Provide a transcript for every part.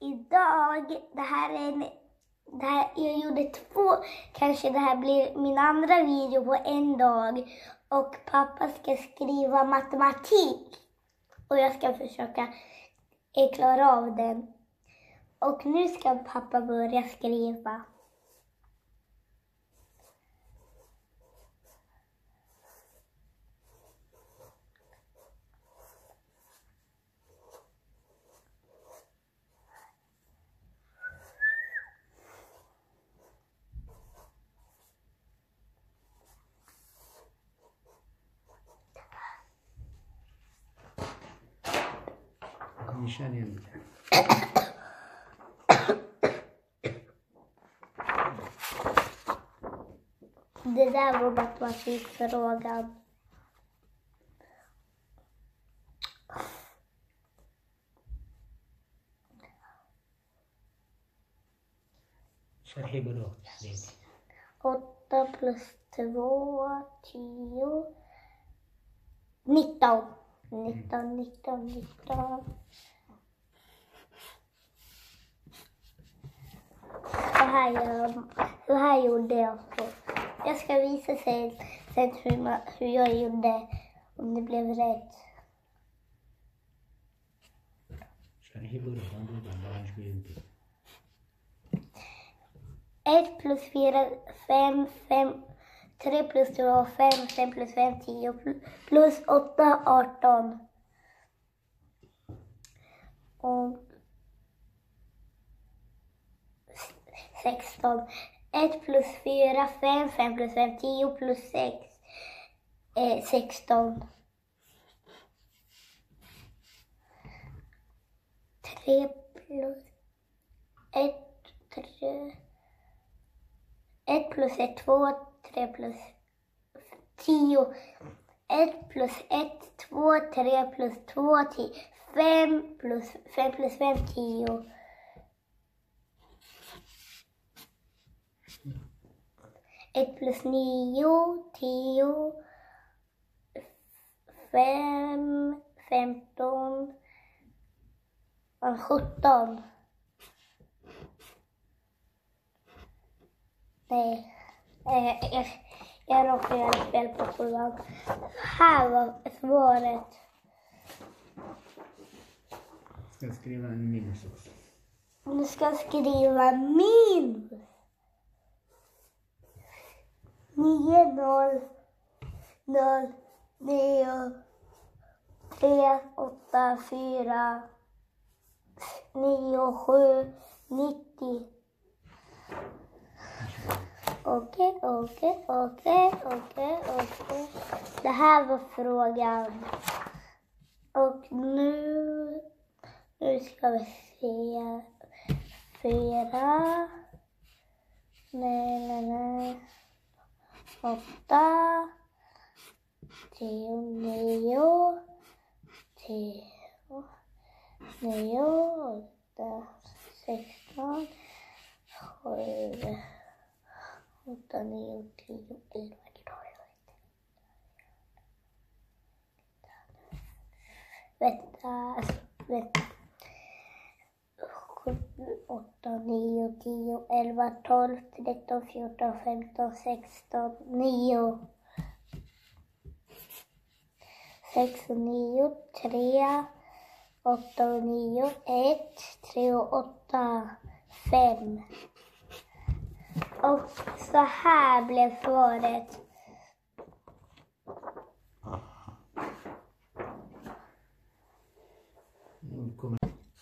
idag, det här är en, det här, jag gjorde två, kanske det här blir min andra video på en dag. Och pappa ska skriva matematik. Och jag ska försöka eh, klara av den. Och nu ska pappa börja skriva. känner jag lite. Det där var matematikfrågan. Särskilt vadå? 8 plus 2, 10, 19. 19, 19, 19. här, gör, så här gjorde jag på. Jag ska visa sen, sen hur, man, hur jag gjorde, om det blev rätt. Kanske 1 plus 4, 5, 5. 3 plus 2, 5. 5 plus 5, 10. Plus 8, 18. Och 16. 1 plus 4, 5, 5 plus 5, 10 plus 6, eh, 16. 3 plus 1, 3. 1 plus 1, 2, 3 plus 10. 1 plus 1, 2, 3 plus 2, 10. 5 plus 5 plus 5, 10. Ett plus nio, tio, fem, femton, och sjutton. Nej, eh, jag, jag råkade göra fel på sjuan. Här var svaret. Ska jag skriva en minus också? Nu ska skriva minus. Nio, noll, noll, nio, tre, åtta, fyra, nio, sju, nittio. Okej, okej, okej, okej, okej. Det här var frågan. Och nu, nu ska vi se. Fyra. Nej, nej, nej. Åtta. Tio, nio. Tio. Nio, åtta, sexton. Sju. Åtta, nio, tio, elva, tolv. Vänta, vänta. Sju, åtta, nio, tio, elva, tolv, tretton, fjorton, femton, sexton, nio. Sex och nio, tre. Åtta och nio, ett. Tre och åtta, fem. Och så här blev svaret.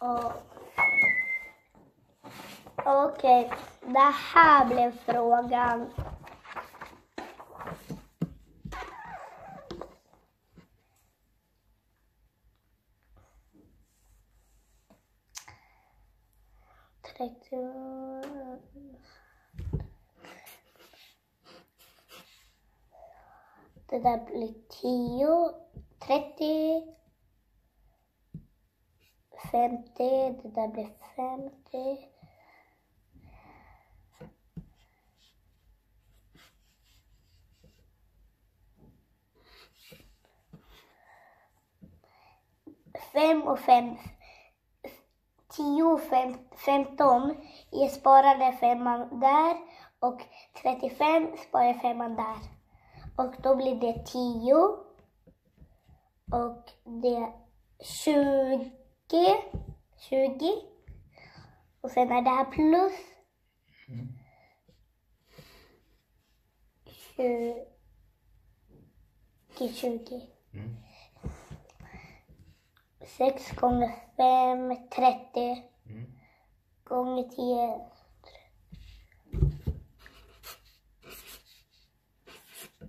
Och Okej, det här blev frågan. Det där blir 10, 30, 50, det där blir 50. Fem och fem. 10, fem, 15. Jag sparade femman där och 35 sparar jag femman där. Och då blir det 10. Och det är 20. 20. Och sen är det här plus. 20. 20. Mm. 6 gånger 5, 30. Mm. Gånger 10.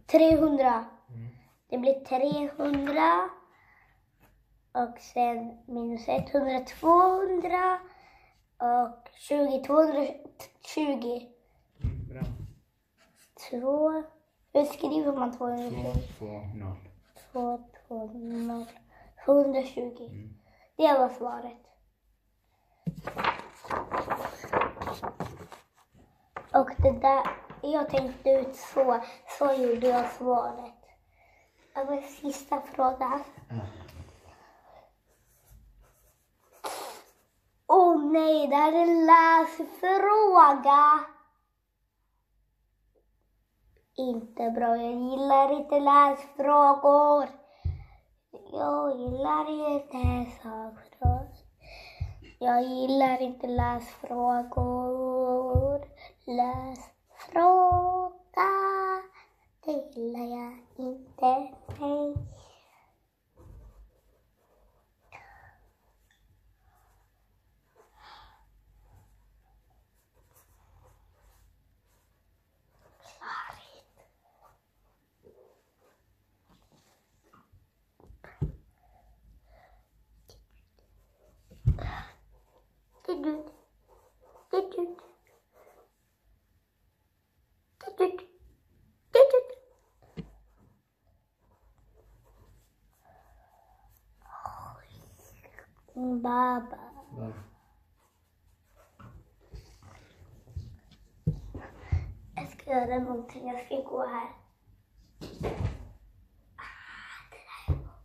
300. Mm. Det blir 300. Och sen minus 100, 200. Och 20, 220. Mm. Bra. 2. Hur skriver man 220? 2, 2, 0. 2, 2, 0. 120. Mm. Det var svaret. Och det där, jag tänkte ut så, så gjorde jag svaret. Över sista frågan. Åh oh, nej, det här är en läsfråga. Inte bra, jag gillar inte läsfrågor. Jag gillar inte sakfrågor. Jag gillar inte läsfrågor. Läsfråga, det gillar jag inte. Nej. Du-du. Du-du. Baba. Bra. Jag ska göra någonting. Jag ska gå här. Ah, det där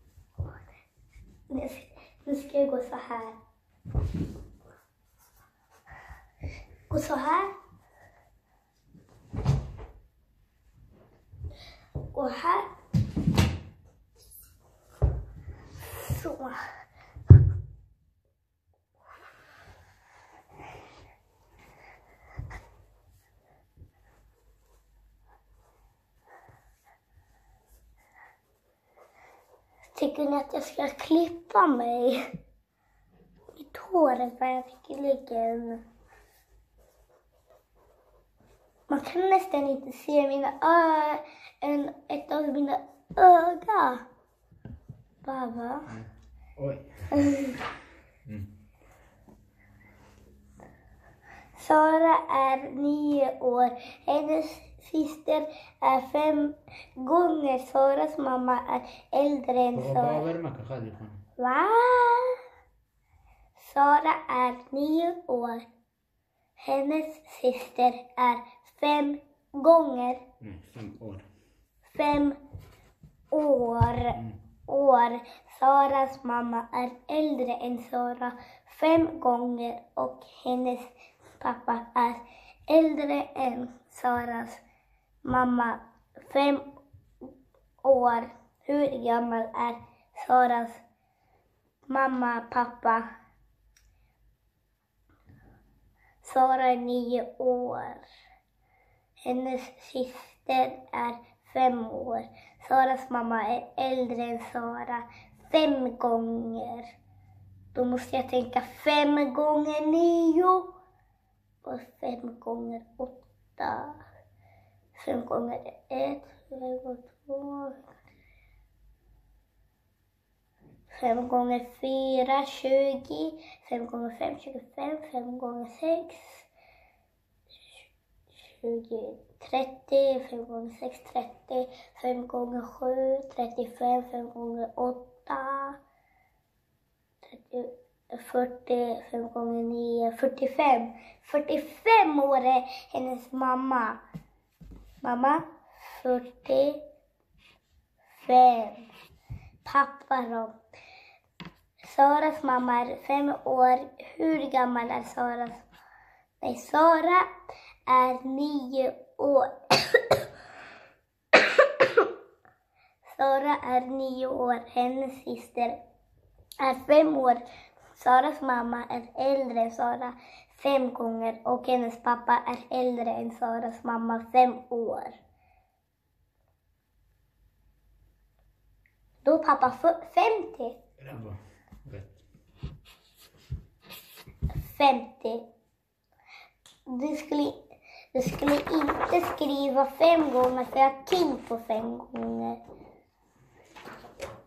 Och här. Så här. Så. Tycker ni att jag ska klippa mig? Mitt hår är verkligen... Man kan nästan inte se mina ögon, ett av mina ögon. Baba. Oj. Sara är nio år. Hennes syster är fem gånger. Saras mamma är äldre än Sara. Va? Sara är nio år. Hennes syster är fem gånger Nej, fem år. fem år. Mm. år. Saras mamma är äldre än Sara fem gånger och hennes pappa är äldre än Saras mamma fem år. Hur gammal är Saras mamma, pappa? Sara är nio år. Hennes syster är fem år. Saras mamma är äldre än Sara fem gånger. Då måste jag tänka fem gånger nio och fem gånger åtta. Fem gånger ett, fem gånger två. Fem gånger fyra, tjugo. Fem gånger fem, tjugofem. Fem gånger sex, 20, 30, 5 gånger 6, 30, 5 gånger 7, 35, 5 gånger 8, 30, 40, 5 gånger 9, 45. 45 år är hennes mamma. Mamma, 45. Pappa då? Saras mamma är fem år. Hur gammal är Saras? Nej, Sara är nio år. Sara är nio år. Hennes syster är fem år. Saras mamma är äldre än Sara fem gånger och hennes pappa är äldre än Saras mamma fem år. Då är pappa f- 50. Bra. Rätt. 50. Du skulle, jag skulle inte skriva fem gånger för jag har på fem gånger.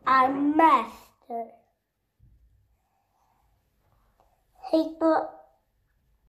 I'm master. Hej då.